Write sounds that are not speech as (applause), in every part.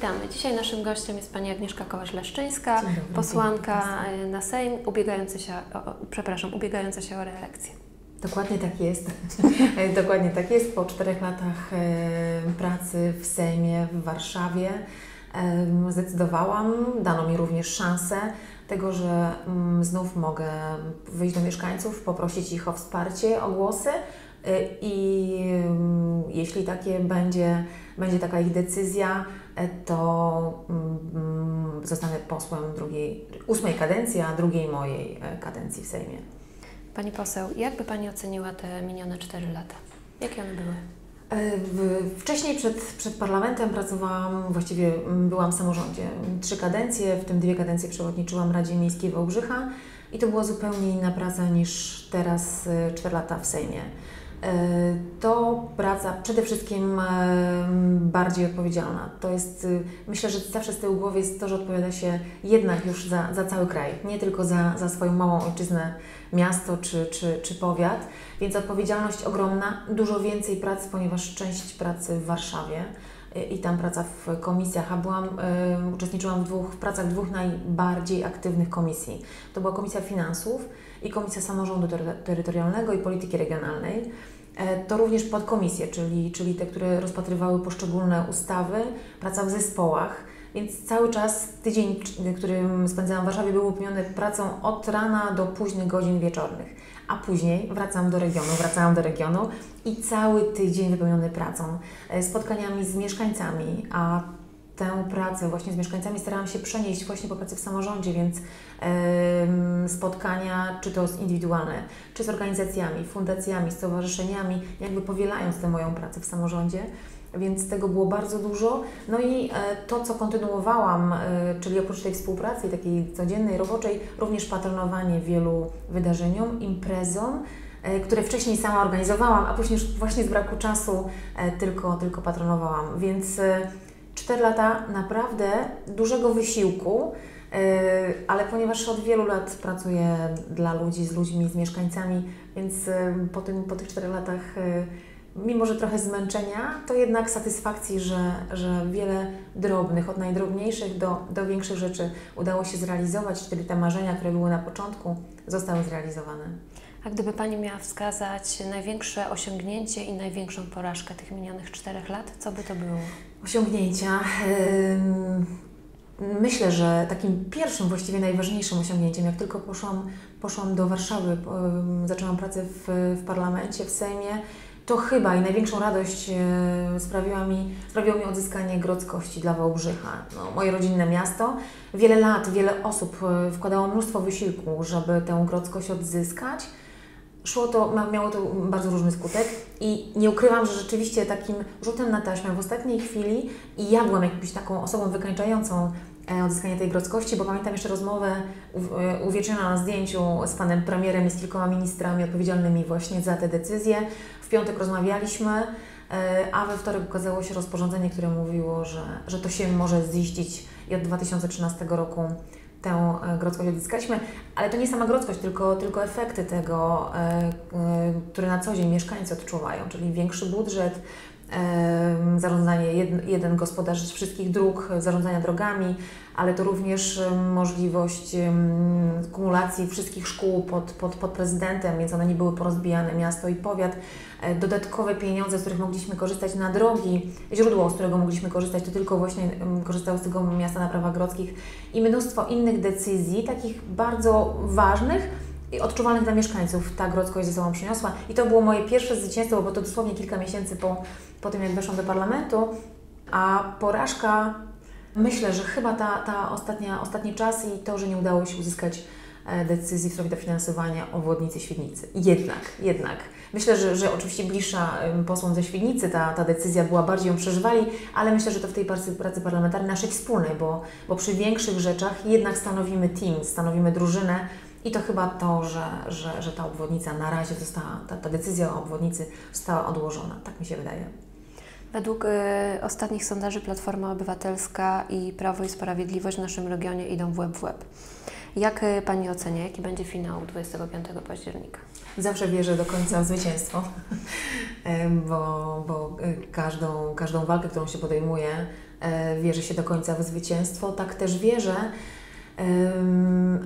Witamy. Dzisiaj naszym gościem jest pani Agnieszka dobry, posłanka y, na Sejm, ubiegająca się, o, przepraszam, ubiegająca się o reelekcję. Dokładnie tak jest. (laughs) Dokładnie tak jest. Po czterech latach e, pracy w Sejmie w Warszawie e, zdecydowałam, dano mi również szansę tego, że mm, znów mogę wyjść do mieszkańców, poprosić ich o wsparcie, o głosy e, i jeśli takie będzie, będzie taka ich decyzja, e, to mm, zostanę posłem drugiej, ósmej kadencji, a drugiej mojej e, kadencji w Sejmie. Pani poseł, jak by Pani oceniła te minione 4 lata? Jakie one były? E, Wcześniej przed, przed parlamentem pracowałam, właściwie mm, byłam w samorządzie. Trzy kadencje, w tym dwie kadencje przewodniczyłam Radzie Miejskiej Wałbrzycha i to była zupełnie inna praca niż teraz e, cztery lata w Sejmie. To praca przede wszystkim bardziej odpowiedzialna. To jest, y, myślę, że zawsze z tyłu głowy jest to, że odpowiada się jednak już za, za cały kraj, nie tylko za, za swoją małą ojczyznę, miasto czy, czy, czy powiat. Więc odpowiedzialność ogromna, dużo więcej pracy, ponieważ część pracy w Warszawie y, i tam praca w komisjach, a byłam, uczestniczyłam w, dwóch, w pracach dwóch najbardziej aktywnych komisji. To była Komisja Finansów i Komisja Samorządu Tery- Terytorialnego i Polityki Regionalnej. E, To również podkomisje, czyli, czyli te, które rozpatrywały poszczególne ustawy, praca w zespołach. Więc cały czas tydzień, c- który spędzałam w Warszawie, był wypełniony pracą od rana do późnych godzin wieczornych. A później wracam do regionu, wracałam do regionu i cały tydzień wypełniony pracą, e, spotkaniami z mieszkańcami, a tę pracę właśnie z mieszkańcami starałam się przenieść właśnie po pracy w samorządzie, więc em, spotkania, czy to indywidualne, czy z organizacjami, fundacjami, stowarzyszeniami, jakby powielając tę moją pracę w samorządzie. Więc tego było bardzo dużo. No i e, to, co kontynuowałam, e, czyli oprócz tej współpracy takiej codziennej, roboczej, również patronowanie wielu wydarzeniom, imprezom, e, które wcześniej sama organizowałam, a później już właśnie z braku czasu tylko, tylko patronowałam. Więc e, cztery lata naprawdę dużego wysiłku, e, ale ponieważ od wielu lat pracuję dla ludzi, z ludźmi, z mieszkańcami, więc e, po, tym, po tych czterech latach e, mimo że trochę zmęczenia, to jednak satysfakcji, że, że wiele drobnych, od najdrobniejszych do, do większych rzeczy udało się zrealizować, czyli te marzenia, które były na początku, zostały zrealizowane. A gdyby Pani miała wskazać największe osiągnięcie i największą porażkę tych minionych 4 lat, co by to było? Osiągnięcia. Myślę, że takim pierwszym, właściwie najważniejszym osiągnięciem, jak tylko poszłam, poszłam do Warszawy, zaczęłam pracę w, w parlamencie, w Sejmie, to chyba i największą radość e, sprawiła mi, sprawiło mi odzyskanie grodzkości dla Wałbrzycha. No, moje rodzinne miasto. Wiele lat, wiele osób e, wkładało mnóstwo wysiłku, żeby tę grodzkość odzyskać. Szło to, miało to bardzo różny skutek i nie ukrywam, że rzeczywiście takim rzutem na taśmę w ostatniej chwili i ja byłam jakąś taką osobą wykańczającą e, odzyskanie tej grodzkości, bo pamiętam jeszcze rozmowę e, uwiecznioną na zdjęciu z panem premierem i z kilkoma ministrami odpowiedzialnymi właśnie za te decyzje. W piątek rozmawialiśmy, e, a we wtorek ukazało się rozporządzenie, które mówiło, że, że to się może ziścić i od 2013 roku tę e, grodzkość odzyskaliśmy, ale to nie sama grodzkość, tylko, tylko efekty tego, e, e, które na co dzień mieszkańcy odczuwają, czyli większy budżet, zarządzanie, jed, jeden gospodarz wszystkich dróg, zarządzania drogami, ale to również możliwość kumulacji wszystkich szkół pod, pod, pod prezydentem, więc one nie były porozbijane, miasto i powiat. E, Dodatkowe pieniądze, z których mogliśmy korzystać na drogi, źródło, z którego mogliśmy korzystać, to tylko właśnie korzystało z tego miasta na prawach grodzkich i mnóstwo innych decyzji, takich bardzo ważnych, odczuwalnych dla mieszkańców ta grodzkość ze sobą przyniosła. I to było moje pierwsze zwycięstwo, bo to dosłownie kilka miesięcy po, po tym, jak weszłam do parlamentu. A porażka, myślę, że chyba ta, ta ostatnia, ostatni czas i to, że nie udało się uzyskać e, decyzji w sprawie dofinansowania obwodnicy Świdnicy. Jednak, jednak. Myślę, że, że oczywiście bliższa posłom ze Świdnicy ta, ta decyzja była, bardziej ją przeżywali, ale myślę, że to w tej pracy, pracy parlamentarnej naszej wspólnej, bo, bo przy większych rzeczach jednak stanowimy team, stanowimy drużynę, i to chyba to, że, że, że ta obwodnica na razie została, ta, ta decyzja o obwodnicy została odłożona. Tak mi się wydaje. Według y, ostatnich sondaży Platforma Obywatelska i Prawo i Sprawiedliwość w naszym regionie idą w łeb w łeb. Jak y, Pani ocenia, jaki będzie finał 25 października? Zawsze wierzę do końca w zwycięstwo, (laughs) bo, bo y, każdą, każdą walkę, którą się podejmuje, wierzy się do końca w zwycięstwo, tak też wierzę,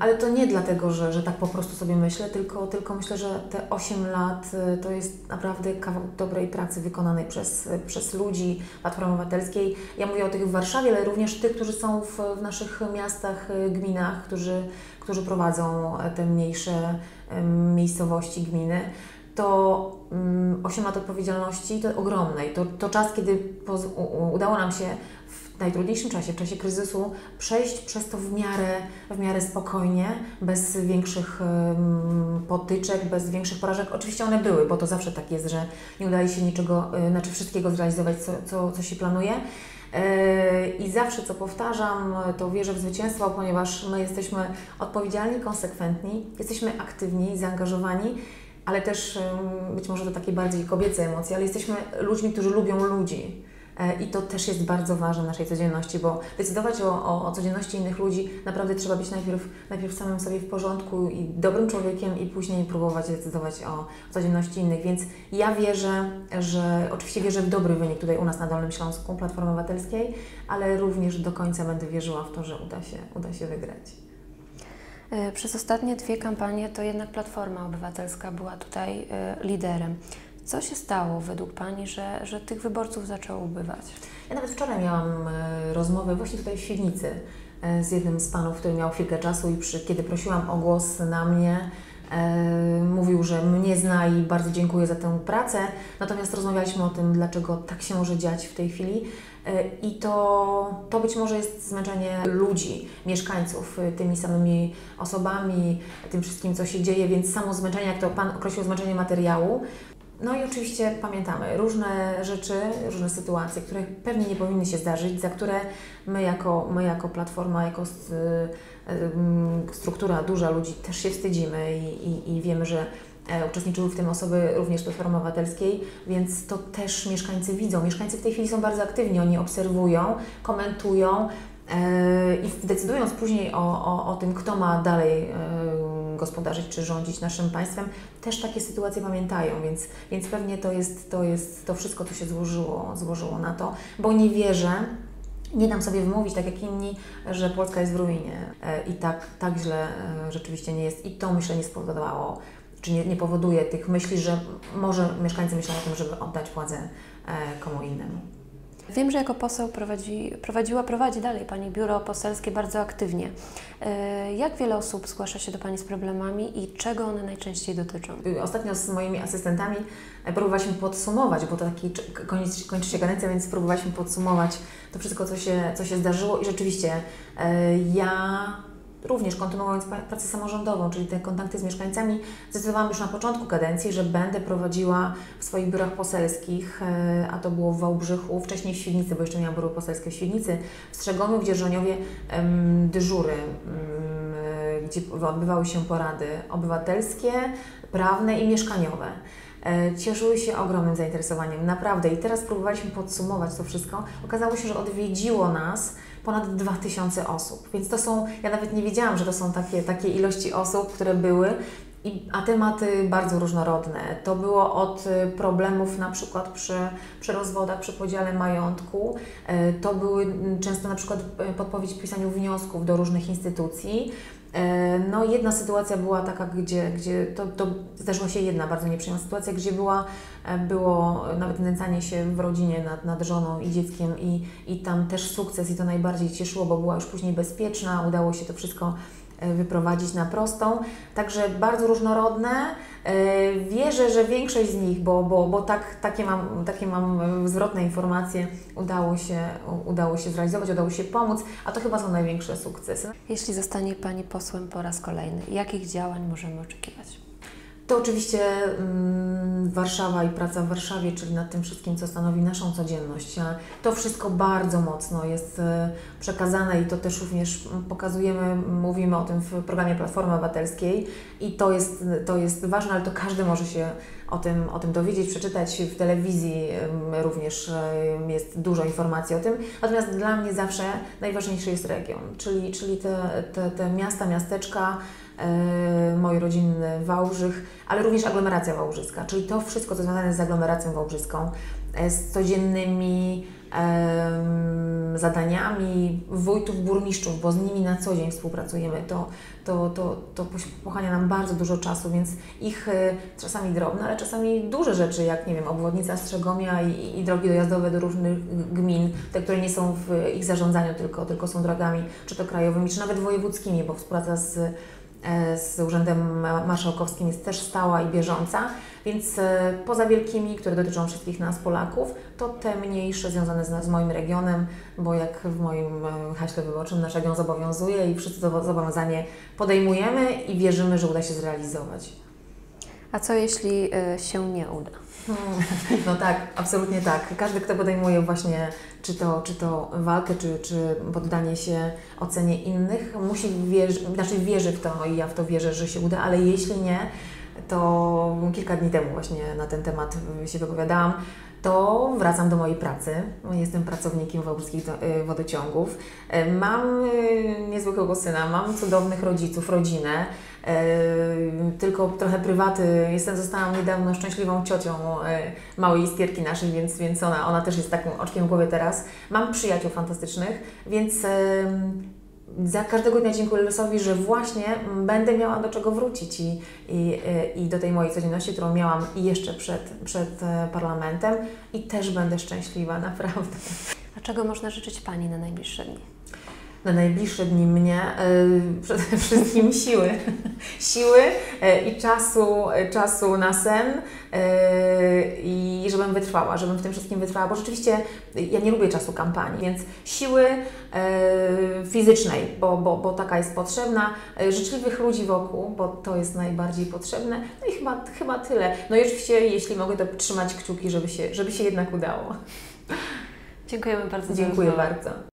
ale to nie dlatego, że, że tak po prostu sobie myślę, tylko, tylko myślę, że te 8 lat y, to jest naprawdę kawał dobrej pracy wykonanej przez, przez ludzi Platformy Obywatelskiej. Ja mówię o tych w Warszawie, ale również tych, którzy są w, w naszych miastach, y, gminach, którzy, którzy prowadzą te mniejsze miejscowości, gminy to 8 lat odpowiedzialności to ogromnej. To, to czas, kiedy udało nam się w najtrudniejszym czasie, w czasie kryzysu, przejść przez to w miarę, w miarę spokojnie, bez większych potyczek, bez większych porażek. Oczywiście one były, bo to zawsze tak jest, że nie udaje się niczego, y, znaczy wszystkiego zrealizować, co, co, co się planuje. Y, I zawsze, co powtarzam, to wierzę w zwycięstwo, ponieważ my jesteśmy odpowiedzialni, konsekwentni, jesteśmy aktywni, zaangażowani, ale też być może to takie bardziej kobiece emocje, ale jesteśmy ludźmi, którzy lubią ludzi. E, I to też jest bardzo ważne w naszej codzienności, bo decydować o, o, o, codzienności innych ludzi naprawdę trzeba być najpierw, najpierw samym sobie w porządku i dobrym człowiekiem i później próbować decydować o codzienności innych. Więc ja wierzę, że oczywiście wierzę w dobry wynik tutaj u nas na Dolnym Śląsku Platformy Obywatelskiej, ale również do końca będę wierzyła w to, że uda się, uda się wygrać. E, przez ostatnie dwie kampanie to jednak Platforma Obywatelska była tutaj e, liderem. Co się stało według Pani, że, że tych wyborców zaczęło ubywać? Ja nawet wczoraj miałam e, rozmowę właśnie tutaj w Świdnicy e, z jednym z panów, który miał chwilkę czasu i przy, kiedy prosiłam o głos na mnie, e, mówił, że mnie zna i bardzo dziękuję za tę pracę. Natomiast rozmawialiśmy o tym, dlaczego tak się może dziać w tej chwili. I to, to być może jest zmęczenie ludzi, mieszkańców tymi samymi osobami, tym wszystkim, co się dzieje, więc samo zmęczenie, jak to Pan określił, zmęczenie materiału, no i oczywiście pamiętamy różne rzeczy, różne sytuacje, które pewnie nie powinny się zdarzyć, za które my jako, my jako platforma, jako struktura duża ludzi też się wstydzimy i, i, i wiemy, że e, uczestniczyły w tym osoby również Platformy Obywatelskiej, więc to też mieszkańcy widzą. Mieszkańcy w tej chwili są bardzo aktywni, oni obserwują, komentują, e, i decydując później o, o, o tym, kto ma dalej e, gospodarzyć czy rządzić naszym państwem, też takie sytuacje pamiętają, więc, więc pewnie to jest, to jest to wszystko, co się złożyło, złożyło na to, bo nie wierzę, nie dam sobie wmówić, tak jak inni, że Polska jest w ruinie e, i tak, tak źle e, rzeczywiście nie jest i to myślę nie spowodowało, czy nie, nie powoduje tych myśli, że może mieszkańcy myślą o tym, żeby oddać władzę e, komu innemu. Wiem, że jako poseł prowadzi, prowadziła, prowadzi dalej Pani biuro poselskie bardzo aktywnie. E, jak wiele osób zgłasza się do Pani z problemami i czego one najczęściej dotyczą? Ostatnio z moimi asystentami e, próbowaliśmy podsumować, bo to taki kończy, kończy się kadencja, więc próbowaliśmy podsumować to wszystko, co się, co się zdarzyło i rzeczywiście e, ja również kontynuując pracę samorządową, czyli te kontakty z mieszkańcami, zdecydowałam już na początku kadencji, że będę prowadziła w swoich biurach poselskich, e, a to było w Wałbrzychu, wcześniej w Świdnicy, bo jeszcze miałam biuro poselskie w Świdnicy, w Strzegomiu, gdzie żoniowie dyżury, e, gdzie odbywały się porady obywatelskie, prawne i mieszkaniowe cieszyły się ogromnym zainteresowaniem, naprawdę. I teraz próbowaliśmy podsumować to wszystko. Okazało się, że odwiedziło nas ponad 2000 osób. Więc to są, ja nawet nie wiedziałam, że to są takie, takie ilości osób, które były. I, a tematy bardzo różnorodne. To było od y, problemów na przykład przy, przy rozwodach, przy podziale majątku. Y, to były często na przykład y, podpowiedź w pisaniu wniosków do różnych instytucji. E, no jedna sytuacja była taka, gdzie, gdzie to, to zdarzyła się jedna bardzo nieprzyjemna sytuacja, gdzie była, e, było nawet nęcanie się w rodzinie nad, nad żoną i dzieckiem i, i tam też sukces i to najbardziej cieszyło, bo była już później bezpieczna, udało się to wszystko wyprowadzić na prostą. Także bardzo różnorodne. E, wierzę, że większość z nich, bo, bo, bo tak, takie, mam, takie mam zwrotne informacje, udało się, udało się zrealizować, udało się pomóc, a to chyba są największe sukcesy. Jeśli zostanie Pani posłem po raz kolejny, jakich działań możemy oczekiwać? To oczywiście mm, Warszawa i praca w Warszawie, czyli nad tym wszystkim, co stanowi naszą codzienność. To wszystko bardzo mocno jest e, przekazane i to też również pokazujemy, mówimy o tym w programie Platformy Obywatelskiej i to jest, to jest ważne, ale to każdy może się o tym, o tym dowiedzieć, przeczytać w telewizji również jest dużo informacji o tym. Natomiast dla mnie zawsze najważniejszy jest region, czyli, czyli te, te, te miasta, miasteczka, E, mój rodzinny Wałbrzych, ale również aglomeracja wałbrzyska, czyli to wszystko, co związane z aglomeracją wałbrzyską, e, z codziennymi zadaniami wójtów, burmistrzów, bo z nimi na co dzień współpracujemy. To, to, to, to pochłania nam bardzo dużo czasu, więc ich e, czasami drobne, ale czasami duże rzeczy, jak nie wiem, obwodnica Strzegomia i, i drogi dojazdowe do różnych gmin, te, które nie są w ich zarządzaniu, tylko, tylko są drogami, czy to krajowymi, czy nawet wojewódzkimi, bo współpraca z z Urzędem Marszałkowskim jest też stała i bieżąca, więc e, poza wielkimi, które dotyczą wszystkich nas, Polaków, to te mniejsze związane z, z moim regionem, bo jak w moim e, haśle wyborczym nasz region zobowiązuje i wszyscy zobowiązanie podejmujemy i wierzymy, że uda się zrealizować. A co jeśli się nie uda? No tak, absolutnie tak. Każdy, kto podejmuje właśnie czy to, czy to walkę, czy, czy poddanie się ocenie innych, musi wierzyć, znaczy wierzy w to i ja w to wierzę, że się uda, ale jeśli nie, to kilka dni temu właśnie na ten temat się wypowiadałam, to wracam do mojej pracy. Jestem pracownikiem wałbrzyskich y, wodociągów. Y, mam y, niezwykłego syna, mam cudownych rodziców, rodzinę. Tylko trochę prywaty. Jestem, zostałam niedawno szczęśliwą ciocią małej iskierki naszej, więc, więc ona, ona też jest takim oczkiem w głowie teraz. Mam przyjaciół fantastycznych, więc za każdego dnia dziękuję losowi, że właśnie będę miała do czego wrócić i, i, i do tej mojej codzienności, którą miałam jeszcze przed, przed e, parlamentem i też będę szczęśliwa, (laughs) naprawdę. A czego można życzyć Pani na najbliższe dni? Na najbliższe dni mnie yy, przede (laughs) wszystkim siły. (laughs) siły yy, i czasu, yy, czasu na sen i żebym wytrwała, żebym w tym wszystkim wytrwała, bo rzeczywiście ja nie lubię czasu kampanii, więc siły fizycznej, bo, bo, bo taka jest potrzebna, życzliwych ludzi wokół, bo to jest najbardziej potrzebne, no i chyba, chyba tyle. No i oczywiście, jeśli mogę, to trzymać kciuki, żeby się, żeby się jednak udało. Dziękujemy bardzo. Dziękuję bardzo.